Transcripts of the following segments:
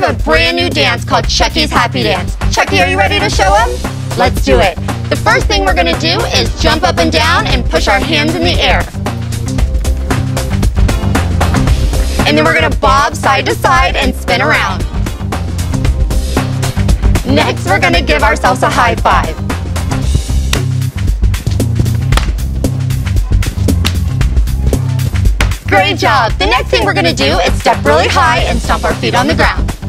have a brand new dance called Chuck E.'s Happy Dance. Chucky, are you ready to show them? Let's do it. The first thing we're gonna do is jump up and down and push our hands in the air. And then we're gonna bob side to side and spin around. Next, we're gonna give ourselves a high five. Great job. The next thing we're gonna do is step really high and stomp our feet on the ground.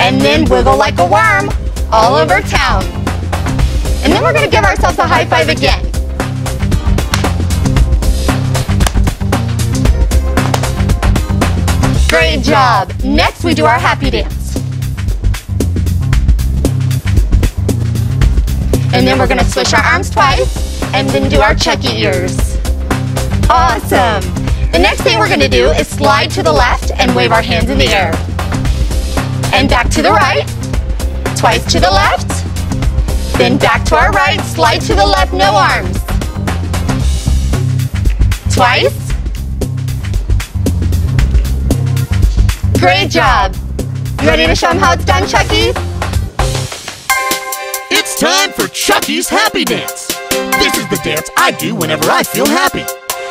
And then wiggle like a worm all over town. And then we're gonna give ourselves a high five again. Great job. Next, we do our happy dance. And then we're gonna swish our arms twice and then do our checky ears. Awesome! The next thing we're gonna do is slide to the left and wave our hands in the air. And back to the right, twice to the left, then back to our right, slide to the left, no arms. Twice. Great job. You ready to show them how it's done, Chucky? It's time for Chuck E.'s Happy Dance. This is the dance I do whenever I feel happy.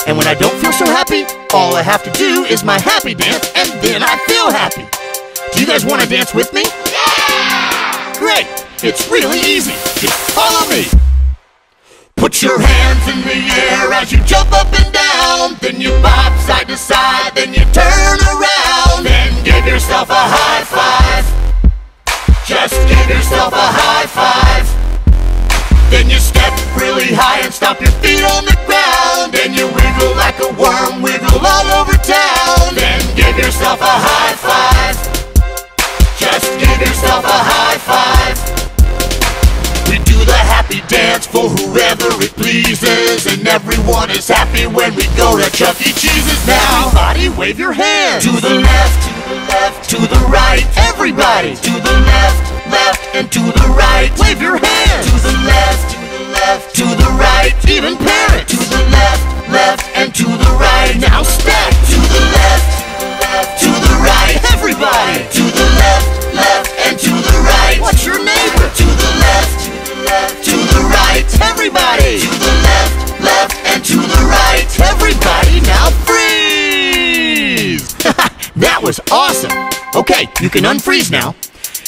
And when I don't feel so happy, all I have to do is my happy dance, and then I feel happy. Do you guys want to dance with me? Yeah! Great! It's really easy. Just follow me. Put your hands in the air as you jump up and down. Then you bob whoever it pleases. And everyone is happy when we go to Chuck E. Cheese's now. Everybody wave your hands. To the left, to the left, to the right. Everybody to the left, left, and to the right. Wave your hands. To the left, to the left, to the right. Even parents. Okay, you can unfreeze now.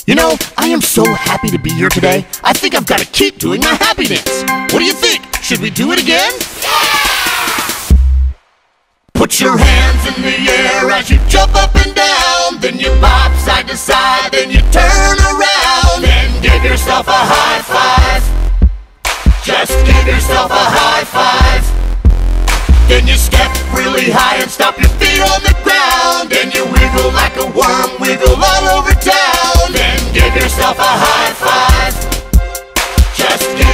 You know, I am so happy to be here today. I think I've got to keep doing my happy dance. What do you think? Should we do it again? Yeah! Put your hands in the air as you jump up and down. Then you bob side to side, then you turn around. Then give yourself a high five. Just give yourself a high five. Then you step really high and stop your feet on the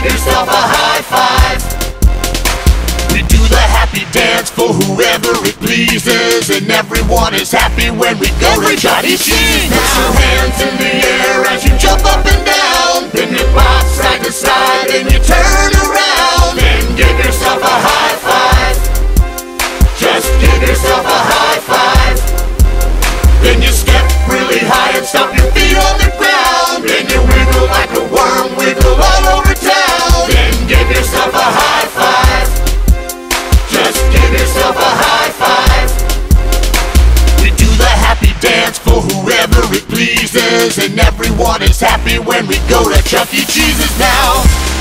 give yourself a high five. We do the happy dance for whoever it pleases, and everyone is happy when we go to Johnny Cheese. Put your hands in the air as you jump up and down, then you pop side to side, and you turn happy when we go to Chuck E. Cheese's now.